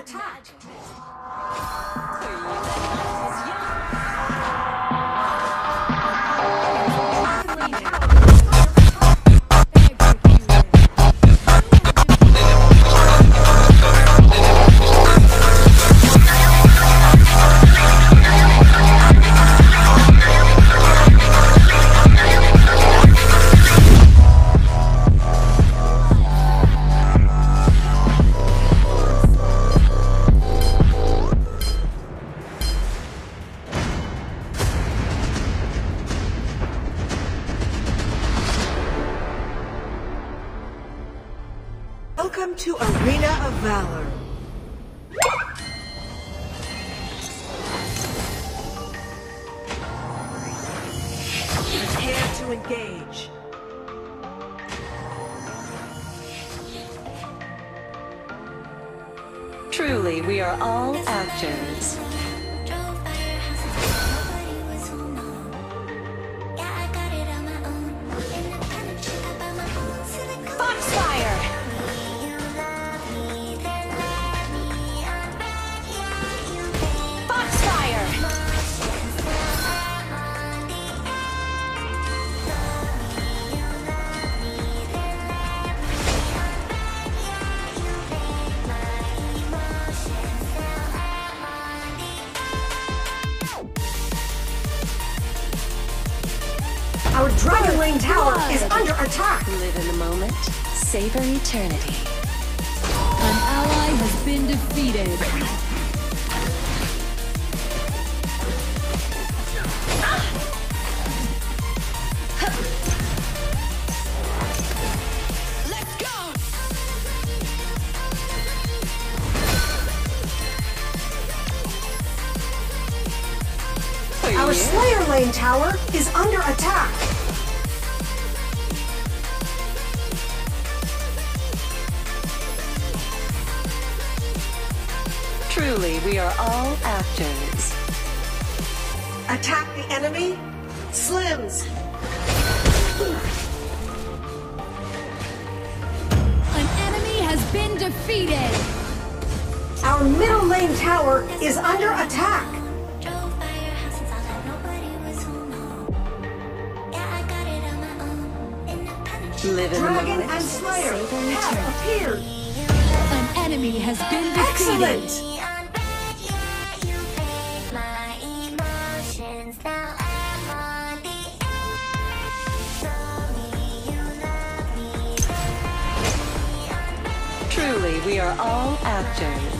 attack. Engage. Truly, we are all actors. Our Dragon Lane Tower is under attack. Live in the moment, savor eternity. An ally has been defeated. Slayer Lane Tower is under attack. Truly, we are all actors. Attack the enemy. Slims. An enemy has been defeated. Our middle lane tower is under attack. Live in the Dragon moment, and Slayer savor have eternity. appeared. An enemy has been defeated. Excellent. Truly, we are all actors.